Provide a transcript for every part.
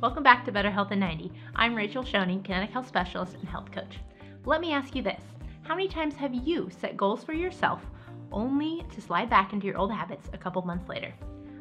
Welcome back to Better Health in 90. I'm Rachel Schoening, Kinetiq Health Specialist and Health Coach. Let me ask you this How many times have you set goals for yourself only to slide back into your old habits a couple months later?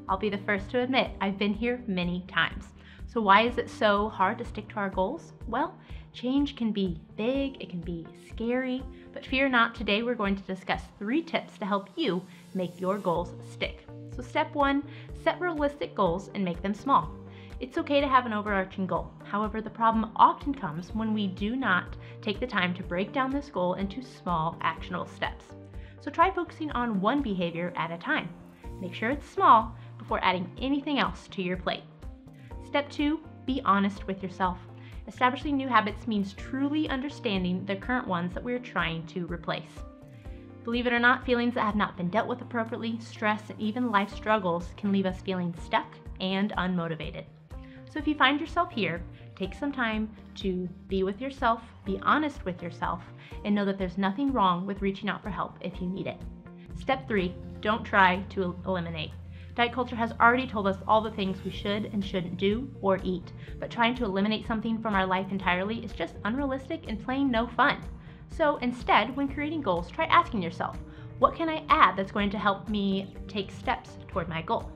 I'll be the first to admit I've been here many times. So, why is it so hard to stick to our goals? Well, change can be big, it can be scary, but fear not, today we're going to discuss three tips to help you make your goals stick. So, step one set realistic goals and make them small. It's okay to have an overarching goal. However, the problem often comes when we do not take the time to break down this goal into small, actionable steps. So try focusing on one behavior at a time. Make sure it's small before adding anything else to your plate. Step two, be honest with yourself. Establishing new habits means truly understanding the current ones that we're trying to replace. Believe it or not, feelings that have not been dealt with appropriately, stress, and even life struggles can leave us feeling stuck and unmotivated. So if you find yourself here, take some time to be with yourself, be honest with yourself, and know that there's nothing wrong with reaching out for help if you need it. Step three, don't try to eliminate. Diet culture has already told us all the things we should and shouldn't do or eat, but trying to eliminate something from our life entirely is just unrealistic and plain no fun. So instead, when creating goals, try asking yourself, what can I add that's going to help me take steps toward my goal?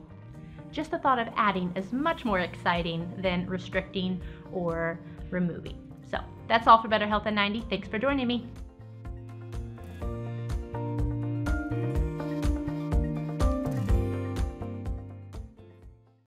Just the thought of adding is much more exciting than restricting or removing. So that's all for Better Health in 90. Thanks for joining me.